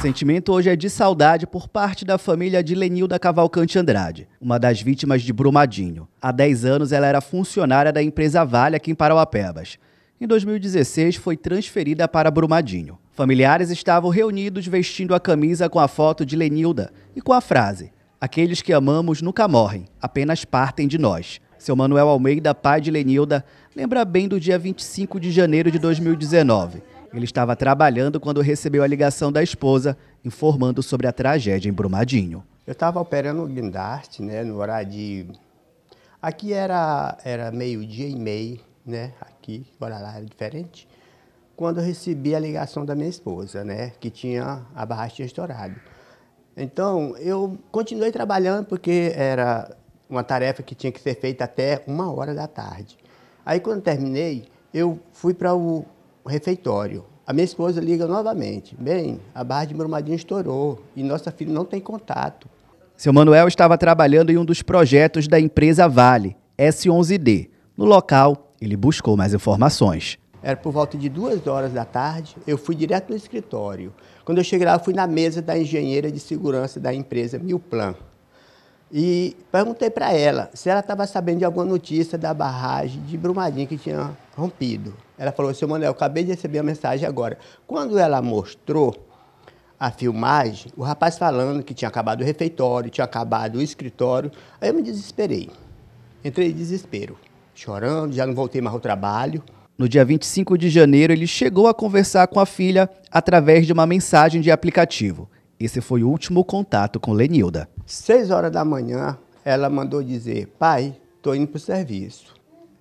sentimento hoje é de saudade por parte da família de Lenilda Cavalcante Andrade, uma das vítimas de Brumadinho. Há 10 anos ela era funcionária da empresa Vale aqui em Parauapebas. Em 2016 foi transferida para Brumadinho. Familiares estavam reunidos vestindo a camisa com a foto de Lenilda e com a frase: Aqueles que amamos nunca morrem, apenas partem de nós. Seu Manuel Almeida, pai de Lenilda, lembra bem do dia 25 de janeiro de 2019 ele estava trabalhando quando recebeu a ligação da esposa informando sobre a tragédia em Brumadinho. Eu estava operando o guindaste, né, no horário de... Aqui era, era meio-dia e meio, né, aqui, agora lá era diferente. Quando eu recebi a ligação da minha esposa, né, que tinha, a barragem tinha estourado. Então, eu continuei trabalhando porque era uma tarefa que tinha que ser feita até uma hora da tarde. Aí, quando terminei, eu fui para o refeitório. A minha esposa liga novamente. Bem, a barra de Brumadinho estourou e nossa filha não tem contato. Seu Manuel estava trabalhando em um dos projetos da empresa Vale, S11D. No local, ele buscou mais informações. Era por volta de duas horas da tarde, eu fui direto no escritório. Quando eu cheguei lá, eu fui na mesa da engenheira de segurança da empresa Milplan. E perguntei para ela se ela estava sabendo de alguma notícia da barragem de Brumadinho que tinha rompido. Ela falou, seu Manuel, acabei de receber a mensagem agora. Quando ela mostrou a filmagem, o rapaz falando que tinha acabado o refeitório, tinha acabado o escritório, aí eu me desesperei. Entrei em desespero, chorando, já não voltei mais ao trabalho. No dia 25 de janeiro, ele chegou a conversar com a filha através de uma mensagem de aplicativo. Esse foi o último contato com Lenilda. Seis horas da manhã, ela mandou dizer: Pai, estou indo para o serviço.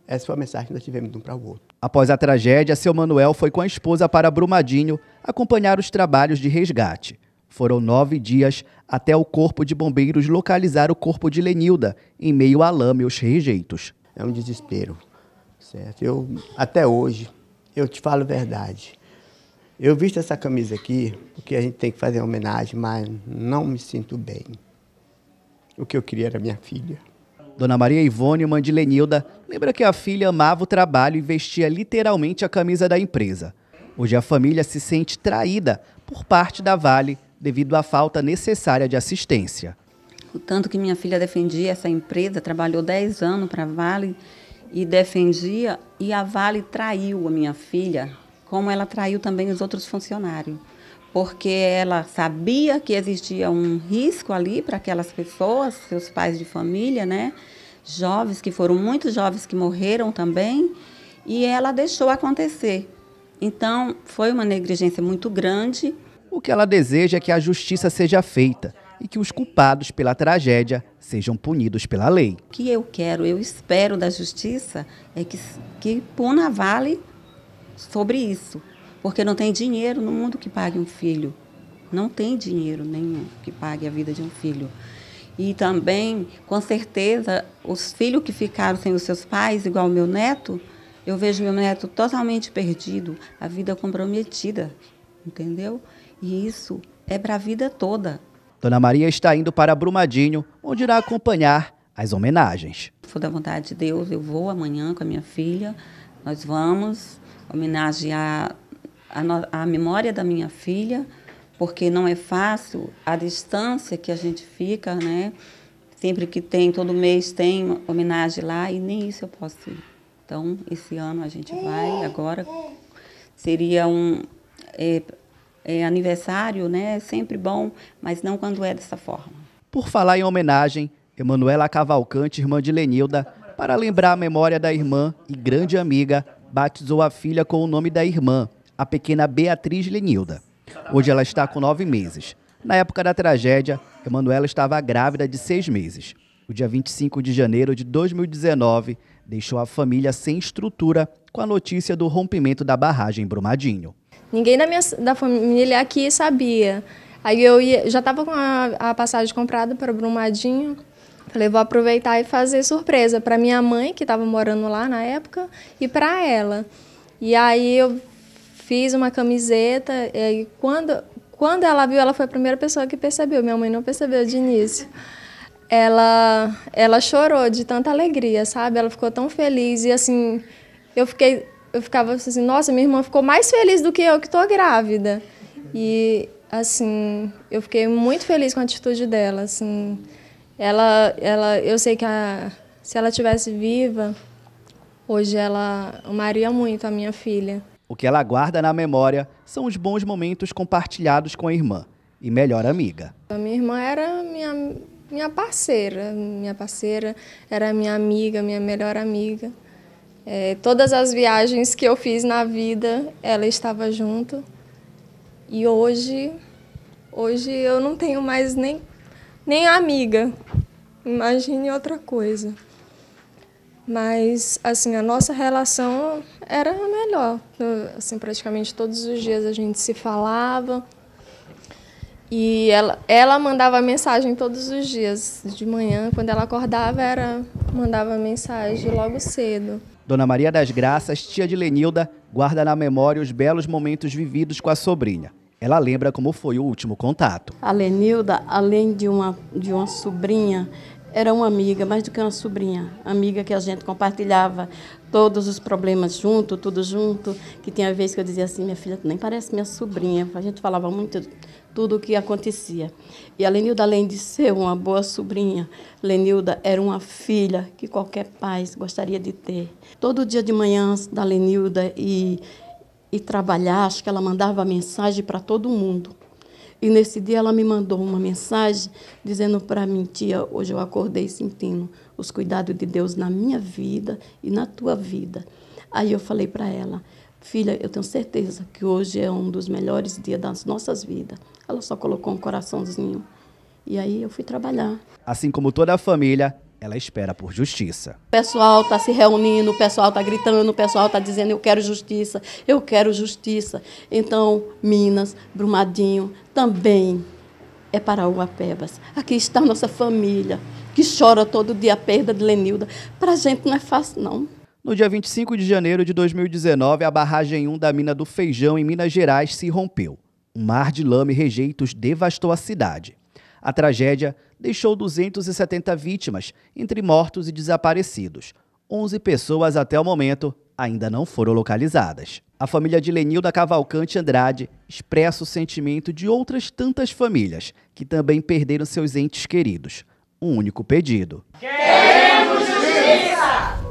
Essa foi a mensagem que nós tivemos de um para o outro. Após a tragédia, seu Manuel foi com a esposa para Brumadinho acompanhar os trabalhos de resgate. Foram nove dias até o Corpo de Bombeiros localizar o corpo de Lenilda, em meio a lama e os rejeitos. É um desespero, certo? Eu, até hoje, eu te falo a verdade. Eu visto essa camisa aqui porque a gente tem que fazer uma homenagem, mas não me sinto bem. O que eu queria era minha filha. Dona Maria Ivone, mãe de Lenilda, lembra que a filha amava o trabalho e vestia literalmente a camisa da empresa. Hoje a família se sente traída por parte da Vale devido à falta necessária de assistência. O tanto que minha filha defendia essa empresa, trabalhou 10 anos para a Vale e defendia, e a Vale traiu a minha filha como ela traiu também os outros funcionários. Porque ela sabia que existia um risco ali para aquelas pessoas, seus pais de família, né? Jovens, que foram muitos jovens que morreram também, e ela deixou acontecer. Então, foi uma negligência muito grande. O que ela deseja é que a justiça seja feita e que os culpados pela tragédia sejam punidos pela lei. O que eu quero, eu espero da justiça é que, que puna Vale sobre isso, porque não tem dinheiro no mundo que pague um filho. Não tem dinheiro nenhum que pague a vida de um filho. E também, com certeza, os filhos que ficaram sem os seus pais, igual o meu neto, eu vejo meu neto totalmente perdido, a vida comprometida, entendeu? E isso é para a vida toda. Dona Maria está indo para Brumadinho, onde irá acompanhar as homenagens. Se for da vontade de Deus, eu vou amanhã com a minha filha. Nós vamos homenagear a, a memória da minha filha, porque não é fácil a distância que a gente fica, né? Sempre que tem, todo mês tem homenagem lá e nem isso eu posso ir. Então, esse ano a gente vai, agora seria um é, é aniversário, né? Sempre bom, mas não quando é dessa forma. Por falar em homenagem, Emanuela Cavalcante, irmã de Lenilda, para lembrar a memória da irmã e grande amiga batizou a filha com o nome da irmã, a pequena Beatriz Lenilda. Hoje ela está com nove meses. Na época da tragédia, Emanuela estava grávida de seis meses. O dia 25 de janeiro de 2019 deixou a família sem estrutura com a notícia do rompimento da barragem em Brumadinho. Ninguém da minha da família aqui sabia. Aí eu ia, já estava com a, a passagem comprada para Brumadinho. Falei, vou aproveitar e fazer surpresa para minha mãe, que estava morando lá na época, e para ela. E aí eu fiz uma camiseta, e quando, quando ela viu, ela foi a primeira pessoa que percebeu. Minha mãe não percebeu de início. Ela, ela chorou de tanta alegria, sabe? Ela ficou tão feliz e assim, eu fiquei, eu ficava assim, nossa, minha irmã ficou mais feliz do que eu que estou grávida. E assim, eu fiquei muito feliz com a atitude dela, assim. Ela, ela, eu sei que a, se ela tivesse viva, hoje ela amaria muito a minha filha. O que ela guarda na memória são os bons momentos compartilhados com a irmã e melhor amiga. A minha irmã era minha, minha parceira, minha parceira, era minha amiga, minha melhor amiga. É, todas as viagens que eu fiz na vida, ela estava junto. E hoje, hoje eu não tenho mais nem, nem amiga. Imagine outra coisa. Mas, assim, a nossa relação era melhor. Assim, praticamente todos os dias a gente se falava. E ela, ela mandava mensagem todos os dias. De manhã, quando ela acordava, era mandava mensagem logo cedo. Dona Maria das Graças, tia de Lenilda, guarda na memória os belos momentos vividos com a sobrinha. Ela lembra como foi o último contato. A Lenilda, além de uma, de uma sobrinha, era uma amiga, mais do que uma sobrinha. Amiga que a gente compartilhava todos os problemas junto, tudo junto. Que tinha vez que eu dizia assim, minha filha, tu nem parece minha sobrinha. A gente falava muito tudo o que acontecia. E a Lenilda, além de ser uma boa sobrinha, Lenilda era uma filha que qualquer pai gostaria de ter. Todo dia de manhã da Lenilda e e trabalhar, acho que ela mandava mensagem para todo mundo. E nesse dia ela me mandou uma mensagem dizendo para mim, tia, hoje eu acordei sentindo os cuidados de Deus na minha vida e na tua vida. Aí eu falei para ela, filha, eu tenho certeza que hoje é um dos melhores dias das nossas vidas. Ela só colocou um coraçãozinho. E aí eu fui trabalhar. Assim como toda a família, ela espera por justiça. O pessoal está se reunindo, o pessoal está gritando, o pessoal está dizendo eu quero justiça, eu quero justiça. Então, Minas, Brumadinho, também é para o Apebas. Aqui está a nossa família, que chora todo dia a perda de Lenilda. Para a gente não é fácil, não. No dia 25 de janeiro de 2019, a barragem 1 da mina do Feijão, em Minas Gerais, se rompeu. Um mar de lama e rejeitos devastou a cidade. A tragédia deixou 270 vítimas, entre mortos e desaparecidos. 11 pessoas até o momento ainda não foram localizadas. A família de Lenilda Cavalcante Andrade expressa o sentimento de outras tantas famílias que também perderam seus entes queridos. Um único pedido. Queremos justiça!